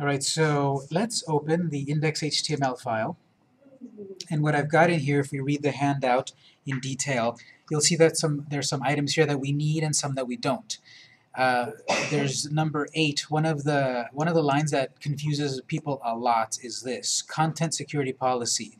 All right, so let's open the index.html file. And what I've got in here, if we read the handout in detail, you'll see that some there's some items here that we need and some that we don't. Uh, there's number eight. One of the one of the lines that confuses people a lot is this: content security policy.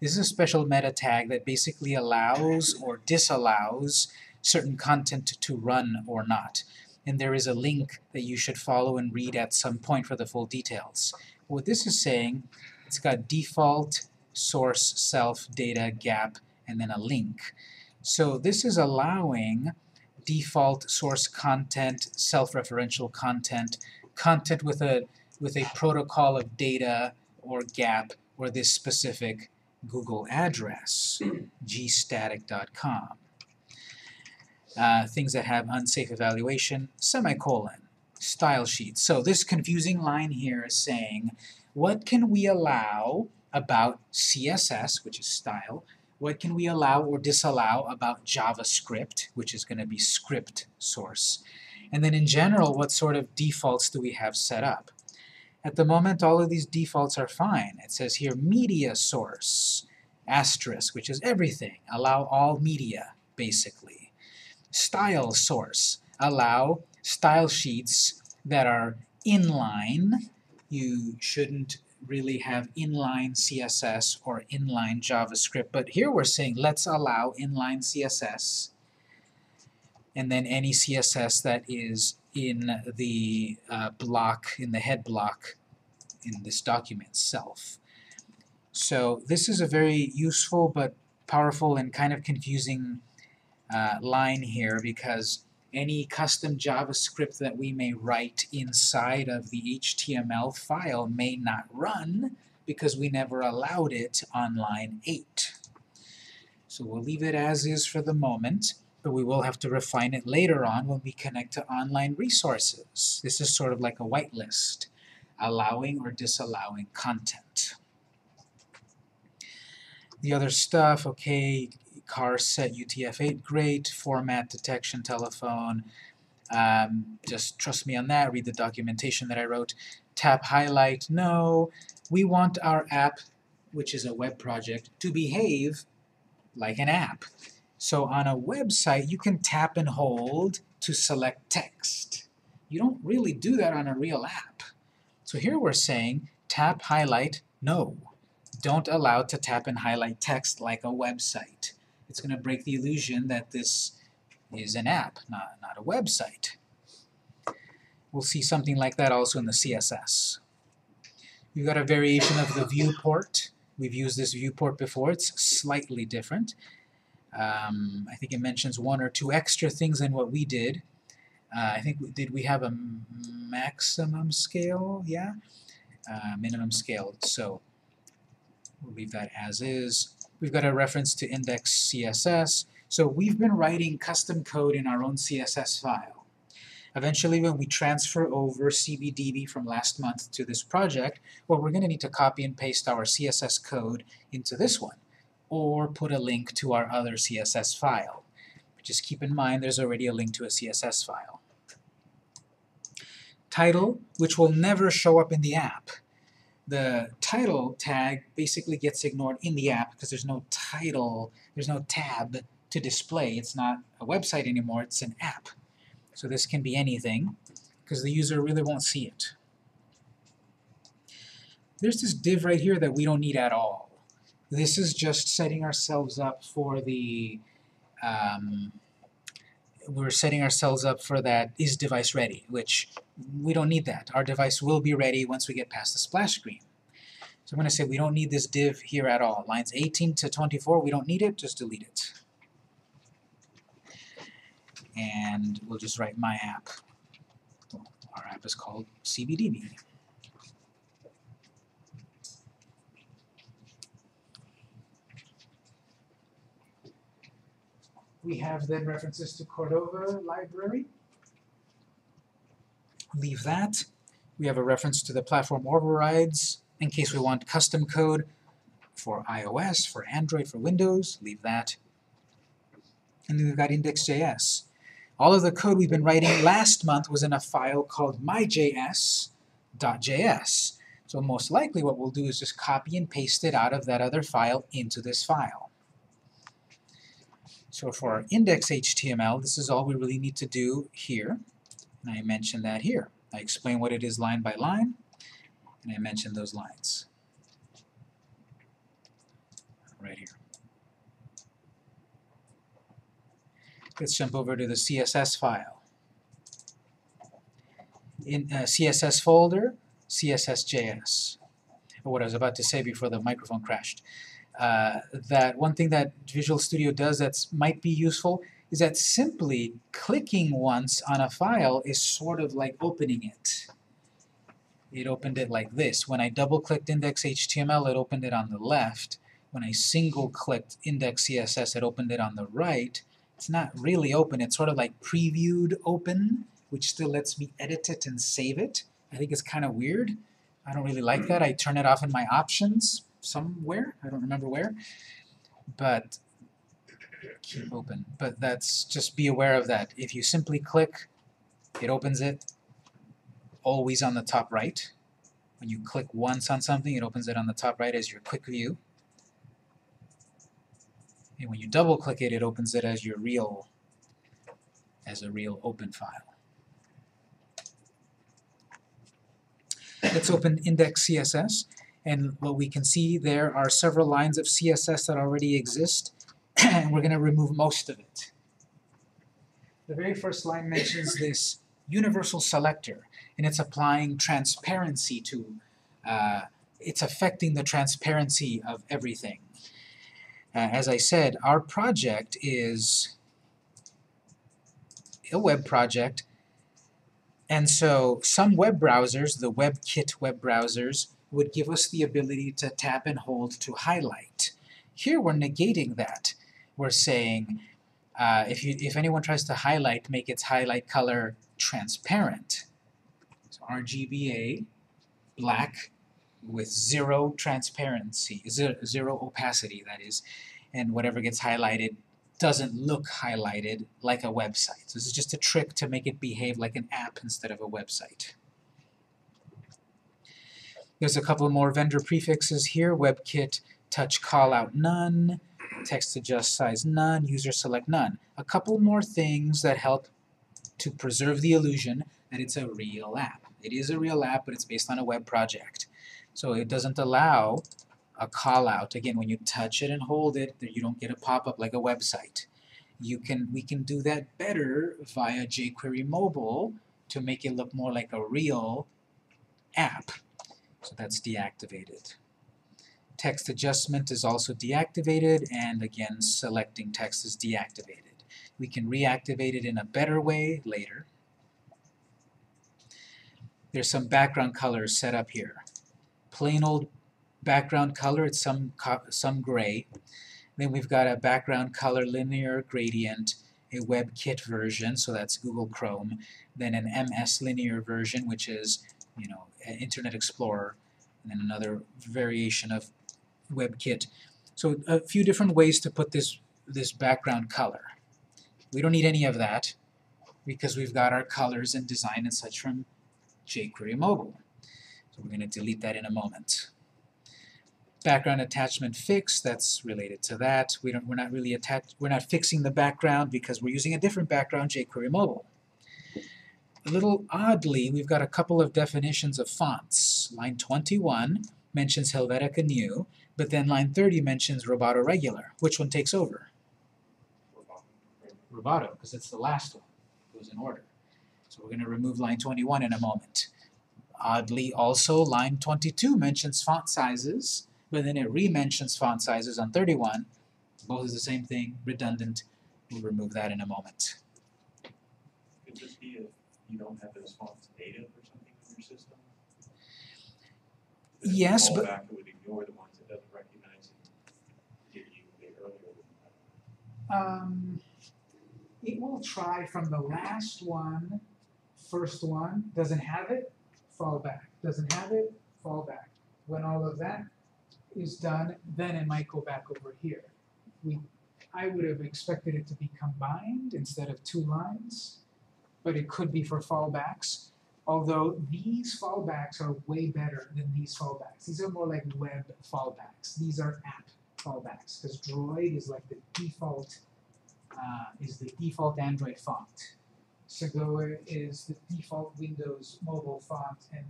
This is a special meta tag that basically allows or disallows certain content to run or not. And there is a link that you should follow and read at some point for the full details. What this is saying, it's got default, source, self, data, gap, and then a link. So this is allowing default source content, self-referential content, content with a with a protocol of data or gap or this specific Google address, gstatic.com. Uh, things that have unsafe evaluation, semicolon, style sheets. So this confusing line here is saying, what can we allow about CSS, which is style, what can we allow or disallow about JavaScript, which is going to be script source. And then in general, what sort of defaults do we have set up? At the moment, all of these defaults are fine. It says here media source, asterisk, which is everything. Allow all media, basically. Style source, allow style sheets that are inline. You shouldn't really have inline CSS or inline JavaScript, but here we're saying let's allow inline CSS and then any CSS that is in the uh, block, in the head block in this document itself. So this is a very useful but powerful and kind of confusing uh, line here because any custom JavaScript that we may write inside of the HTML file may not run because we never allowed it on line 8. So we'll leave it as is for the moment, but we will have to refine it later on when we connect to online resources. This is sort of like a whitelist, allowing or disallowing content. The other stuff, okay, charset UTF-8, great, format, detection, telephone, um, just trust me on that, read the documentation that I wrote. Tap highlight, no. We want our app, which is a web project, to behave like an app. So on a website, you can tap and hold to select text. You don't really do that on a real app. So here we're saying tap, highlight, no. Don't allow to tap and highlight text like a website it's going to break the illusion that this is an app, not, not a website. We'll see something like that also in the CSS. We've got a variation of the viewport. We've used this viewport before. It's slightly different. Um, I think it mentions one or two extra things than what we did. Uh, I think, did we have a maximum scale? Yeah? Uh, minimum scale. So we'll leave that as is. We've got a reference to index CSS. So we've been writing custom code in our own CSS file. Eventually, when we transfer over CBDB from last month to this project, well, we're going to need to copy and paste our CSS code into this one, or put a link to our other CSS file. Just keep in mind there's already a link to a CSS file. Title, which will never show up in the app the title tag basically gets ignored in the app because there's no title, there's no tab to display. It's not a website anymore, it's an app. So this can be anything because the user really won't see it. There's this div right here that we don't need at all. This is just setting ourselves up for the um, we're setting ourselves up for that is device ready, which we don't need that. Our device will be ready once we get past the splash screen. So I'm going to say we don't need this div here at all. Lines 18 to 24, we don't need it, just delete it. And we'll just write my app. Our app is called CBDB. We have then references to Cordova library. Leave that. We have a reference to the platform overrides in case we want custom code for iOS, for Android, for Windows. Leave that. And then we've got index.js. All of the code we've been writing last month was in a file called myjs.js. So most likely what we'll do is just copy and paste it out of that other file into this file. So for our index.html, this is all we really need to do here. And I mentioned that here. I explain what it is line by line, and I mention those lines. Right here. Let's jump over to the CSS file. In uh, CSS folder, CSS.js, what I was about to say before the microphone crashed. Uh, that one thing that Visual Studio does that might be useful is that simply clicking once on a file is sort of like opening it. It opened it like this. When I double-clicked index.html, it opened it on the left. When I single-clicked index.css, it opened it on the right. It's not really open. It's sort of like previewed open, which still lets me edit it and save it. I think it's kind of weird. I don't really like that. I turn it off in my options somewhere. I don't remember where. But keep open. But that's just be aware of that. If you simply click, it opens it always on the top right. When you click once on something, it opens it on the top right as your quick view. And when you double click it, it opens it as your real as a real open file. Let's open index CSS, and what we can see there are several lines of CSS that already exist, and we're going to remove most of it. The very first line mentions this universal selector, and it's applying transparency to, uh, it's affecting the transparency of everything. Uh, as I said, our project is a web project and so some web browsers, the WebKit web browsers, would give us the ability to tap and hold to highlight. Here we're negating that. We're saying uh, if, you, if anyone tries to highlight, make its highlight color transparent. So RGBA, black, with zero transparency, zero opacity, that is, and whatever gets highlighted doesn't look highlighted like a website. So this is just a trick to make it behave like an app instead of a website. There's a couple more vendor prefixes here, WebKit touch callout none, text adjust size none, user select none. A couple more things that help to preserve the illusion that it's a real app. It is a real app, but it's based on a web project. So it doesn't allow a call out. Again, when you touch it and hold it, you don't get a pop-up like a website. You can, we can do that better via jQuery Mobile to make it look more like a real app. So that's deactivated. Text adjustment is also deactivated, and again, selecting text is deactivated. We can reactivate it in a better way later. There's some background colors set up here. Plain old background color, it's some, some gray. Then we've got a background color linear gradient, a WebKit version, so that's Google Chrome, then an MS linear version, which is, you know, Internet Explorer, and then another variation of WebKit. So a few different ways to put this, this background color. We don't need any of that because we've got our colors and design and such from jQuery Mobile. So we're going to delete that in a moment background attachment fix, that's related to that. We don't, we're not really attached, we're not fixing the background because we're using a different background, jQuery Mobile. A little oddly, we've got a couple of definitions of fonts. Line 21 mentions Helvetica Neue, but then line 30 mentions Roboto Regular. Which one takes over? Roboto, because it's the last one. It goes in order. So we're going to remove line 21 in a moment. Oddly, also, line 22 mentions font sizes, but then it re-mentions font sizes on 31. Both is the same thing, redundant. We'll remove that in a moment. Could this be if you don't have those fonts native or something in your system? Then Yes, the but- fallback would ignore the ones it doesn't recognize and give you the earlier. Um, it will try from the last one, first one, doesn't have it, fall back. Doesn't have it, fall back. When all of that is done, then it might go back over here. We, I would have expected it to be combined instead of two lines, but it could be for fallbacks. Although these fallbacks are way better than these fallbacks. These are more like web fallbacks. These are app fallbacks because Droid is like the default uh, is the default Android font. Segoe is the default Windows mobile font, and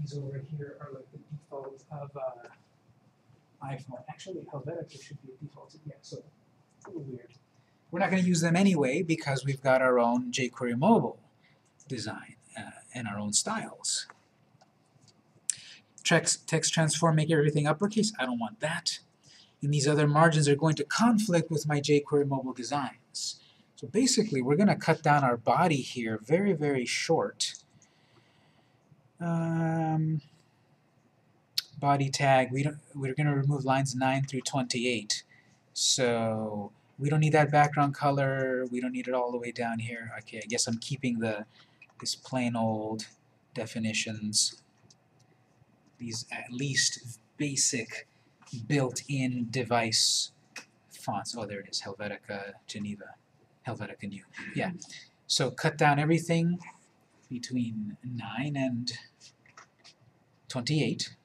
these over here are like the default of uh, iPhone. Actually, Helvetica should be a default. Yeah, so a little weird. We're not going to use them anyway because we've got our own jQuery mobile design uh, and our own styles. Text, text transform, make everything uppercase. I don't want that. And these other margins are going to conflict with my jQuery mobile designs. So basically, we're going to cut down our body here very, very short. Um, body tag, we don't, we're going to remove lines 9 through 28. So we don't need that background color. We don't need it all the way down here. Okay, I guess I'm keeping the this plain old definitions. These at least basic built-in device fonts. Oh, there it is, Helvetica Geneva. Helvetica Neue. Yeah. So cut down everything between 9 and 28.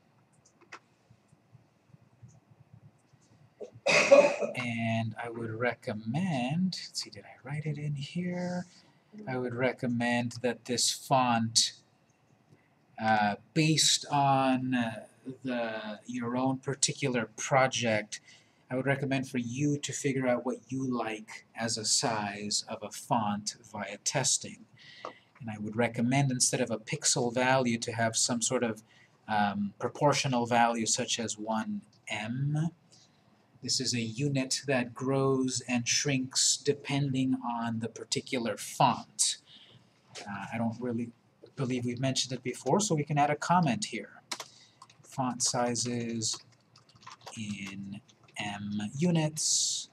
And I would recommend, let's see, did I write it in here? I would recommend that this font, uh, based on uh, the your own particular project, I would recommend for you to figure out what you like as a size of a font via testing. And I would recommend instead of a pixel value to have some sort of um, proportional value such as 1em. This is a unit that grows and shrinks depending on the particular font. Uh, I don't really believe we've mentioned it before, so we can add a comment here. Font sizes in em units.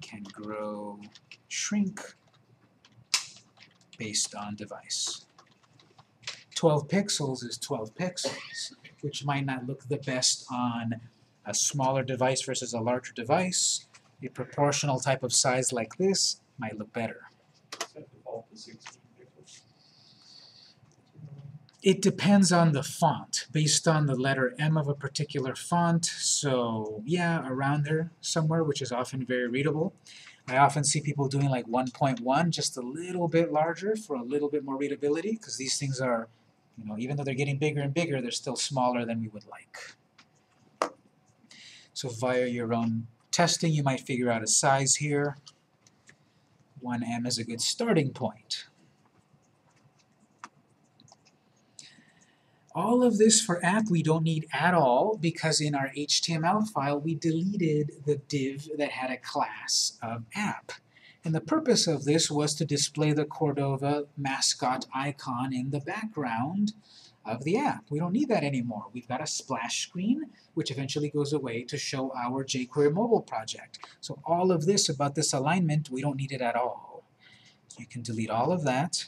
Can grow, shrink based on device. 12 pixels is 12 pixels, which might not look the best on a smaller device versus a larger device. A proportional type of size like this might look better. It depends on the font, based on the letter M of a particular font, so yeah, around there somewhere, which is often very readable. I often see people doing like 1.1, just a little bit larger for a little bit more readability, because these things are, you know, even though they're getting bigger and bigger, they're still smaller than we would like. So via your own testing, you might figure out a size here. 1em is a good starting point. All of this for app we don't need at all because in our HTML file we deleted the div that had a class of app. And the purpose of this was to display the Cordova mascot icon in the background of the app. We don't need that anymore. We've got a splash screen, which eventually goes away to show our jQuery mobile project. So all of this about this alignment, we don't need it at all. You can delete all of that.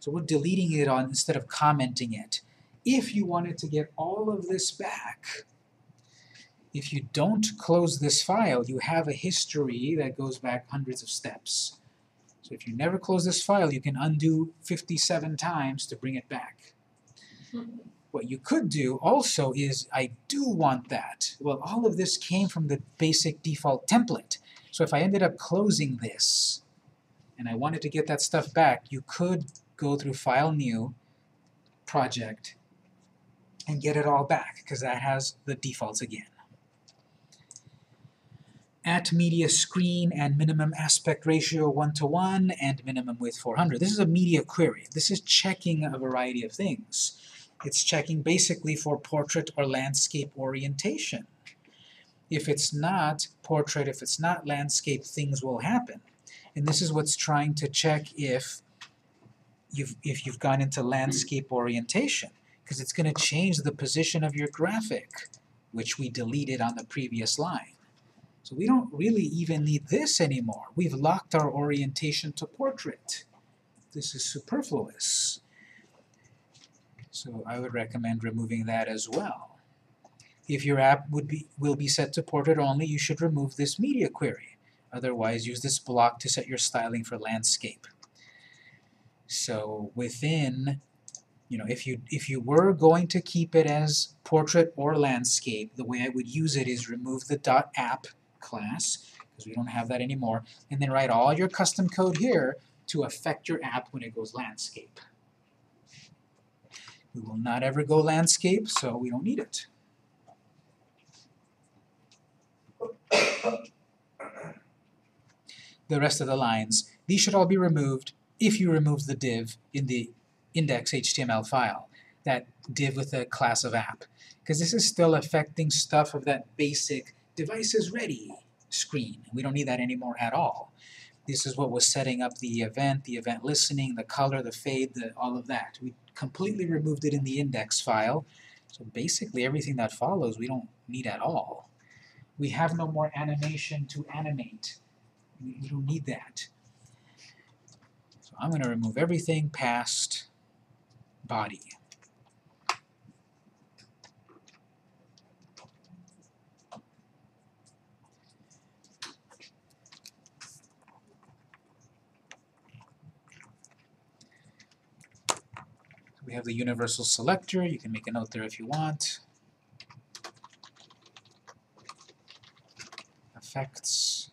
So we're deleting it on instead of commenting it. If you wanted to get all of this back, if you don't close this file, you have a history that goes back hundreds of steps. So if you never close this file, you can undo 57 times to bring it back. What you could do also is, I do want that. Well, all of this came from the basic default template. So if I ended up closing this, and I wanted to get that stuff back, you could go through File New, Project, and get it all back, because that has the defaults again. At media screen and minimum aspect ratio 1 to 1 and minimum width 400. This is a media query. This is checking a variety of things. It's checking basically for portrait or landscape orientation. If it's not portrait, if it's not landscape, things will happen. And this is what's trying to check if you've, if you've gone into landscape orientation, because it's going to change the position of your graphic, which we deleted on the previous line. So we don't really even need this anymore. We've locked our orientation to portrait. This is superfluous. So I would recommend removing that as well. If your app would be, will be set to portrait only, you should remove this media query. Otherwise, use this block to set your styling for landscape. So within, you know, if you if you were going to keep it as portrait or landscape, the way I would use it is remove the .app class, because we don't have that anymore, and then write all your custom code here to affect your app when it goes landscape. We will not ever go landscape, so we don't need it. The rest of the lines, these should all be removed if you remove the div in the index HTML file, that div with the class of app, because this is still affecting stuff of that basic device is ready screen. We don't need that anymore at all. This is what was setting up the event, the event listening, the color, the fade, the, all of that. We completely removed it in the index file. So basically everything that follows we don't need at all. We have no more animation to animate. We, we don't need that. So I'm going to remove everything past body. We have the universal selector, you can make a note there if you want. Affects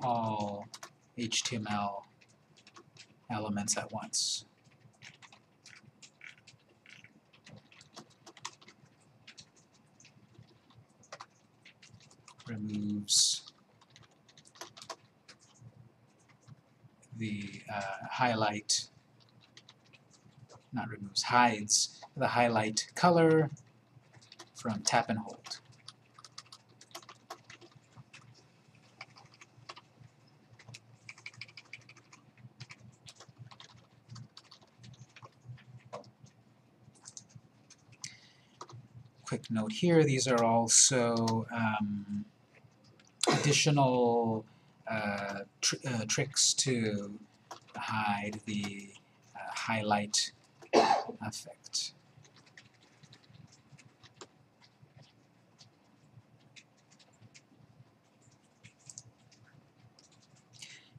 all HTML elements at once. Removes the uh, highlight not removes, hides the highlight color from tap and hold. Quick note here, these are also um, additional uh, tr uh, tricks to hide the uh, highlight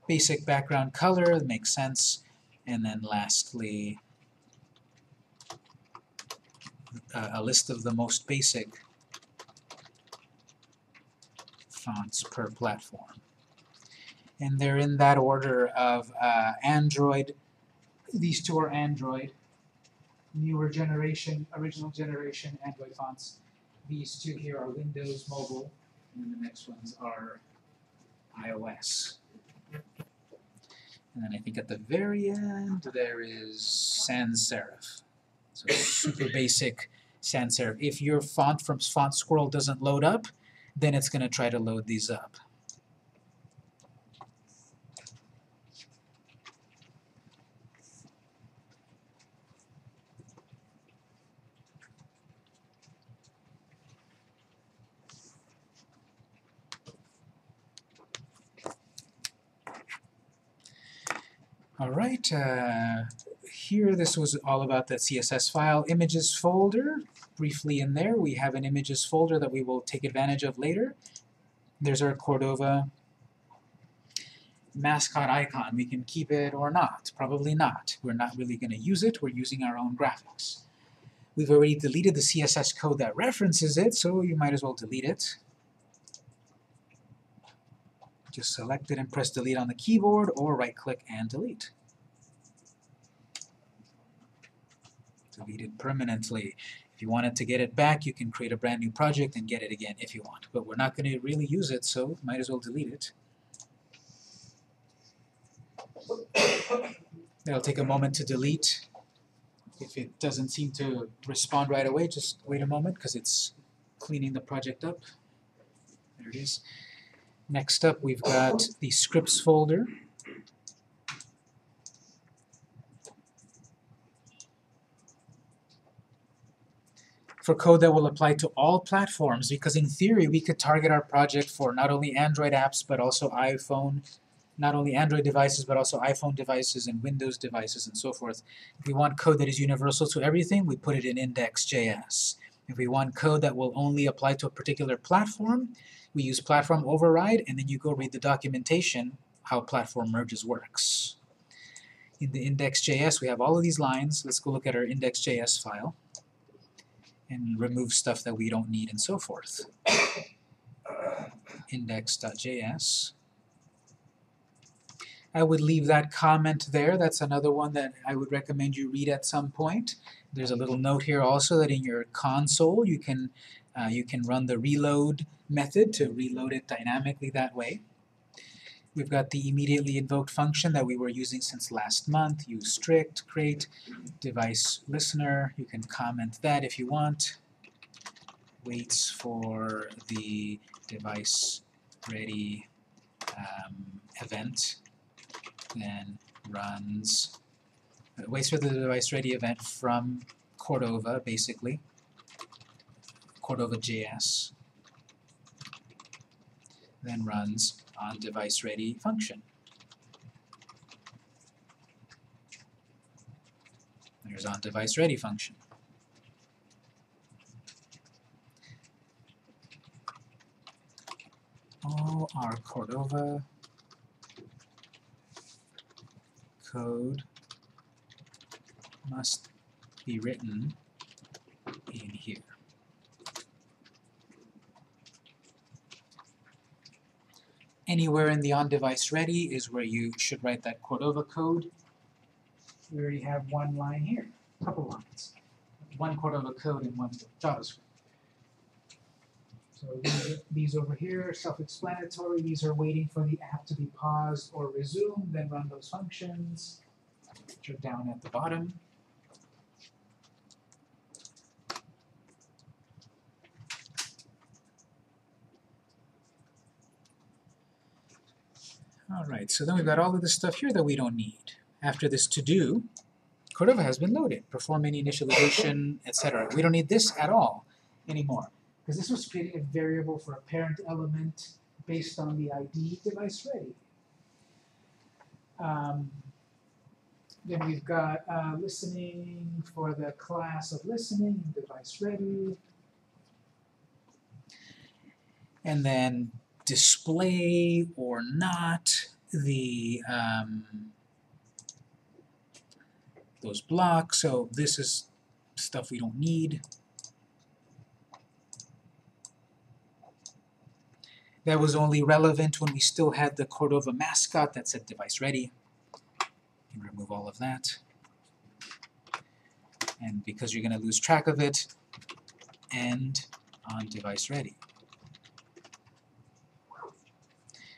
Basic background color makes sense, and then lastly, a list of the most basic fonts per platform. And they're in that order of uh, Android, these two are Android, newer generation, original generation Android fonts. These two here are Windows Mobile, and then the next ones are iOS. And then I think at the very end there is sans serif. So super basic sans serif. If your font from Font Squirrel doesn't load up, then it's going to try to load these up. Right, uh, here this was all about the CSS file images folder. Briefly in there, we have an images folder that we will take advantage of later. There's our Cordova mascot icon. We can keep it or not. Probably not. We're not really going to use it. We're using our own graphics. We've already deleted the CSS code that references it, so you might as well delete it. Just select it and press delete on the keyboard, or right-click and delete. Delete it permanently. If you wanted to get it back, you can create a brand new project and get it again if you want. But we're not going to really use it, so might as well delete it. It'll take a moment to delete. If it doesn't seem to respond right away, just wait a moment because it's cleaning the project up. There it is. Next up, we've got the scripts folder. For code that will apply to all platforms, because in theory we could target our project for not only Android apps but also iPhone, not only Android devices but also iPhone devices and Windows devices and so forth. If we want code that is universal to everything, we put it in index.js. If we want code that will only apply to a particular platform, we use platform override, and then you go read the documentation how platform merges works. In the index.js, we have all of these lines. Let's go look at our index.js file and remove stuff that we don't need and so forth. index.js. I would leave that comment there. That's another one that I would recommend you read at some point. There's a little note here also that in your console you can uh, you can run the reload method to reload it dynamically that way. We've got the immediately invoked function that we were using since last month. Use strict, create, device listener. You can comment that if you want. Waits for the device ready um, event, then runs, uh, waits for the device ready event from Cordova, basically, Cordova.js, then runs on device ready function. There's on device ready function. All our Cordova code must be written in here. Anywhere in the on-device ready is where you should write that Cordova code. We already have one line here, a couple lines. One Cordova code and one JavaScript. So these, these over here are self-explanatory. These are waiting for the app to be paused or resumed, then run those functions, which are down at the bottom. Alright, so then we've got all of this stuff here that we don't need. After this to-do, Cordova has been loaded. Perform any initialization, etc. We don't need this at all anymore. Because this was creating a variable for a parent element based on the ID device ready. Um, then we've got uh, listening for the class of listening, device ready. And then display or not the um, those blocks. So this is stuff we don't need. That was only relevant when we still had the Cordova mascot that said device ready. Can remove all of that. And because you're going to lose track of it, end on device ready.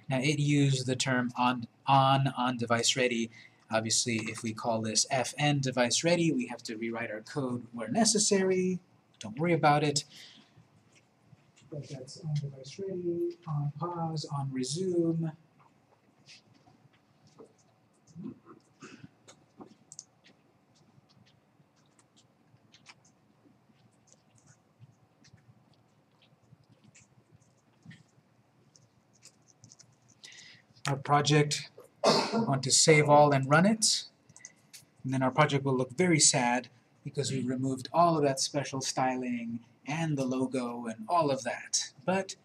Now it used the term on on on device ready. Obviously, if we call this fn device ready, we have to rewrite our code where necessary. Don't worry about it. But that's on device ready, on pause, on resume. Our project, we want to save all and run it. And then our project will look very sad because we removed all of that special styling and the logo and all of that. But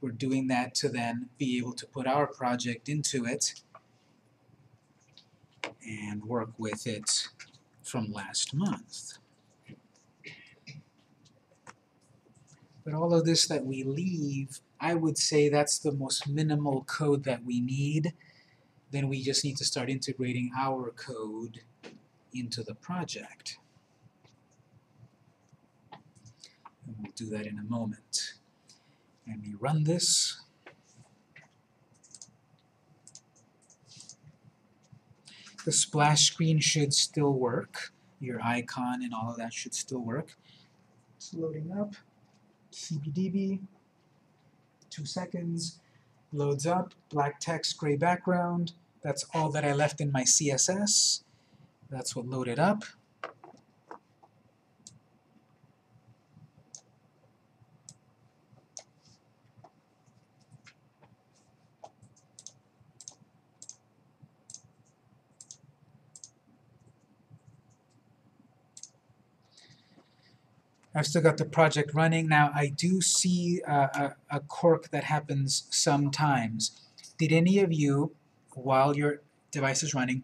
we're doing that to then be able to put our project into it and work with it from last month. But all of this that we leave, I would say that's the most minimal code that we need. Then we just need to start integrating our code into the project. And we'll do that in a moment. And we run this. The splash screen should still work. Your icon and all of that should still work. It's loading up. CBDB. Two seconds. Loads up. Black text, gray background. That's all that I left in my CSS. That's what loaded up. I've still got the project running. Now, I do see a, a, quirk that happens sometimes. Did any of you, while your device is running,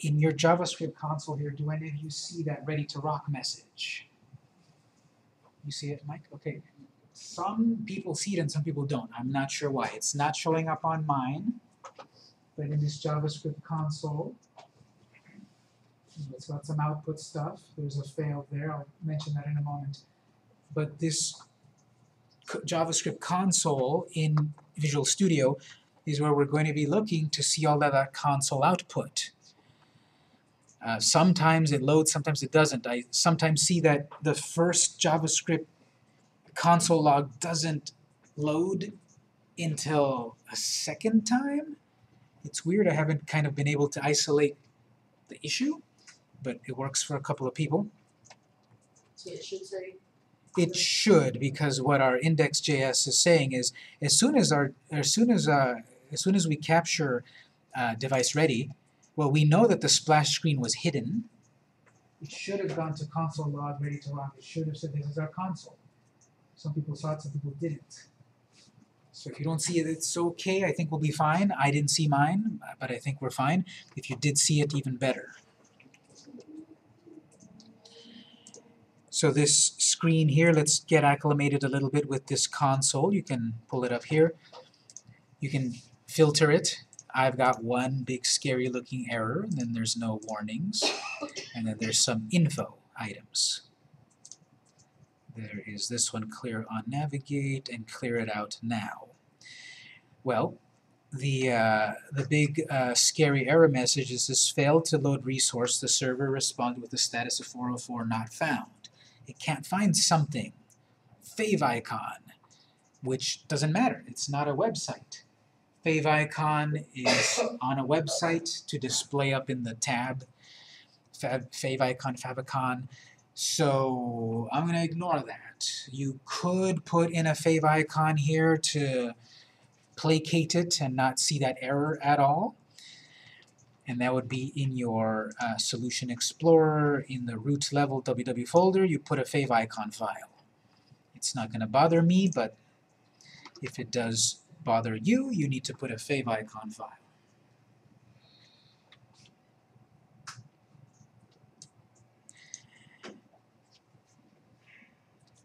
in your JavaScript console here, do any of you see that ready to rock message? You see it, Mike? Okay. Some people see it and some people don't. I'm not sure why. It's not showing up on mine, but in this JavaScript console, it's got some output stuff. There's a fail there. I'll mention that in a moment. But this JavaScript console in Visual Studio is where we're going to be looking to see all of that console output. Uh, sometimes it loads, sometimes it doesn't. I sometimes see that the first JavaScript console log doesn't load until a second time. It's weird, I haven't kind of been able to isolate the issue, but it works for a couple of people. So it should say, It should, because what our index.js is saying is, as soon as our, as soon as, uh, as soon as we capture uh, device ready, well, we know that the splash screen was hidden. It should have gone to console log ready to rock. It should have said this is our console. Some people saw it, some people didn't. So if you don't see it, it's okay. I think we'll be fine. I didn't see mine, but I think we're fine. If you did see it, even better. So this screen here, let's get acclimated a little bit with this console. You can pull it up here. You can filter it. I've got one big scary looking error, and then there's no warnings, and then there's some info items. There is this one clear on navigate and clear it out now. Well, the uh, the big uh, scary error message is this failed to load resource. The server responded with the status of 404 not found. It can't find something, favicon, which doesn't matter. It's not a website. Favicon is on a website to display up in the tab. Fav, favicon, favicon. So I'm going to ignore that. You could put in a fav icon here to placate it and not see that error at all. And that would be in your uh, Solution Explorer, in the root level www folder, you put a fav icon file. It's not going to bother me, but if it does bother you, you need to put a fav icon file.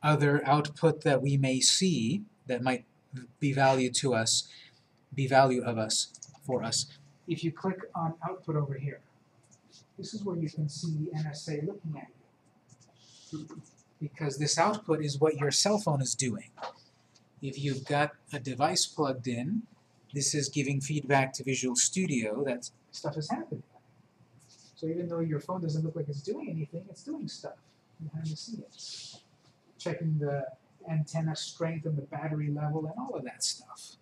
Other output that we may see that might be value to us, be value of us, for us. If you click on output over here, this is where you can see the NSA looking at you. Because this output is what your cell phone is doing. If you've got a device plugged in, this is giving feedback to Visual Studio that stuff is happening. So even though your phone doesn't look like it's doing anything, it's doing stuff behind the scenes. Checking the antenna strength and the battery level and all of that stuff.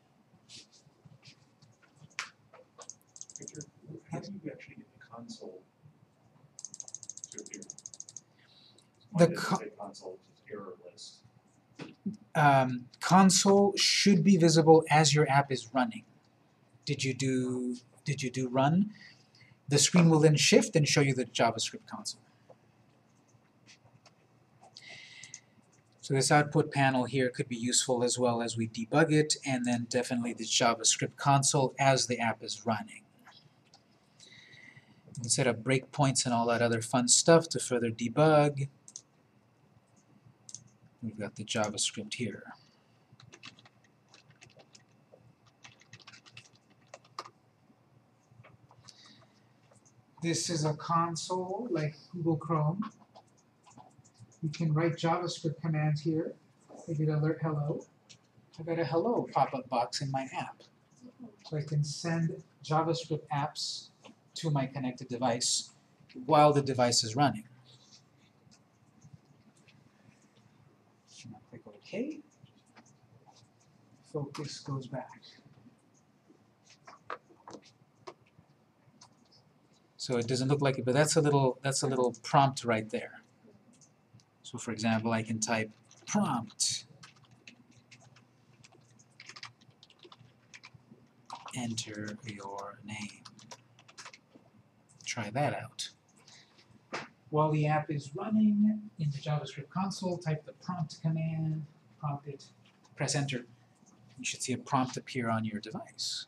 Victor, how do you actually get the console to appear? The co- console, it says error list. um, console should be visible as your app is running. Did you do did you do run? The screen will then shift and show you the JavaScript console. So this output panel here could be useful as well as we debug it, and then definitely the JavaScript console as the app is running. Can set up breakpoints and all that other fun stuff to further debug. We've got the JavaScript here. This is a console like Google Chrome. You can write JavaScript commands here. I it alert hello. I got a hello pop-up box in my app. So I can send JavaScript apps to my connected device while the device is running. Click OK. Focus goes back. So it doesn't look like it, but that's a little that's a little prompt right there. So for example, I can type prompt. Enter your name. Try that out. while the app is running in the JavaScript console, type the prompt command, prompt it, press enter. You should see a prompt appear on your device.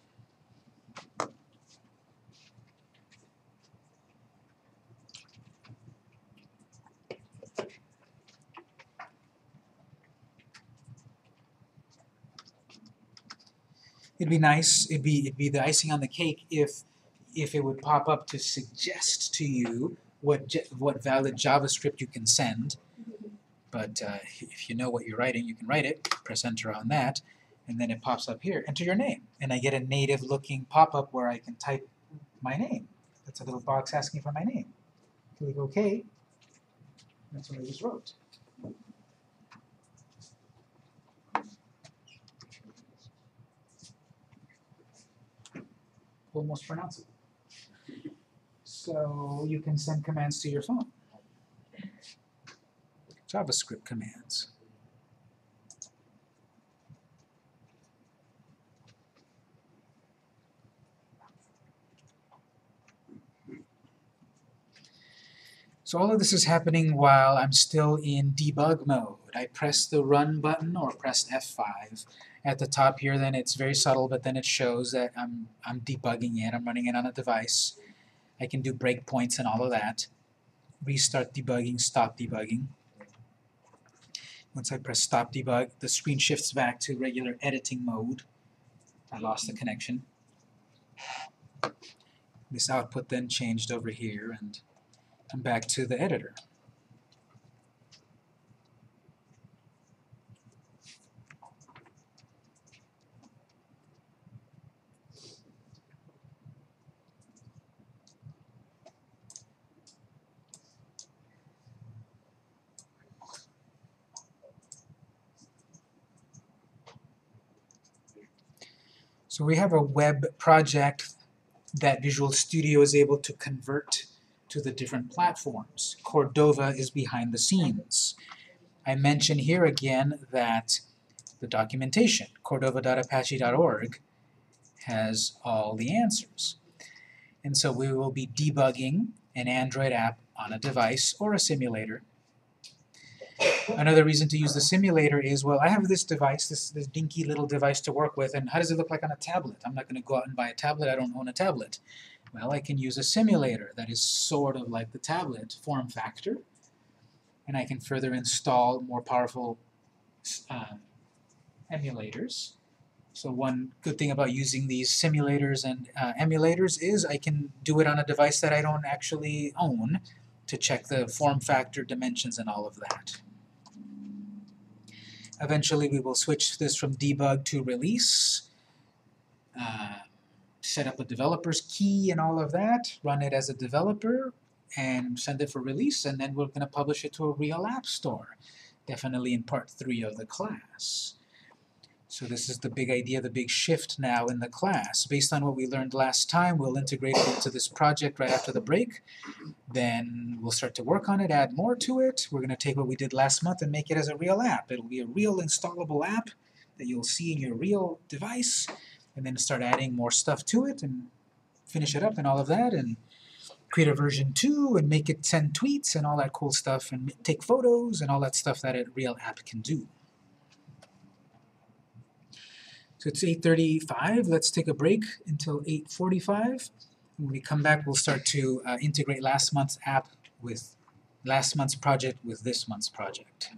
It'd be nice, it'd be, it'd be the icing on the cake if, if it would pop up to suggest to you what, what valid JavaScript you can send. But uh, if you know what you're writing, you can write it, press enter on that, and then it pops up here, enter your name. And I get a native looking pop-up where I can type my name. That's a little box asking for my name. Click OK. That's what I just wrote. Almost pronounceable. So you can send commands to your phone. JavaScript commands. So all of this is happening while I'm still in debug mode. I press the run button or press F5 at the top here, then it's very subtle, but then it shows that I'm, I'm debugging it, I'm running it on a device. I can do breakpoints and all of that. Restart debugging, stop debugging. Once I press stop debug, the screen shifts back to regular editing mode. I lost the connection. This output then changed over here and I'm back to the editor. So we have a web project that Visual Studio is able to convert to the different platforms. Cordova is behind the scenes. I mention here again that the documentation, cordova.apache.org, has all the answers. And so we will be debugging an Android app on a device or a simulator. Another reason to use the simulator is, well, I have this device, this, this dinky little device to work with, and how does it look like on a tablet? I'm not going to go out and buy a tablet, I don't own a tablet. Well, I can use a simulator that is sort of like the tablet form factor, and I can further install more powerful uh, emulators. So one good thing about using these simulators and uh, emulators is I can do it on a device that I don't actually own to check the form factor, dimensions, and all of that. Eventually we will switch this from debug to release. Uh, set up a developer's key and all of that, run it as a developer, and send it for release, and then we're going to publish it to a real app store, definitely in part 3 of the class. So this is the big idea, the big shift now in the class. Based on what we learned last time, we'll integrate it into this project right after the break. Then we'll start to work on it, add more to it. We're going to take what we did last month and make it as a real app. It'll be a real installable app that you'll see in your real device and then start adding more stuff to it and finish it up and all of that and create a version 2 and make it send tweets and all that cool stuff and take photos and all that stuff that a real app can do. So it's 8.35, let's take a break until 8.45. When we come back we'll start to uh, integrate last month's app with last month's project with this month's project.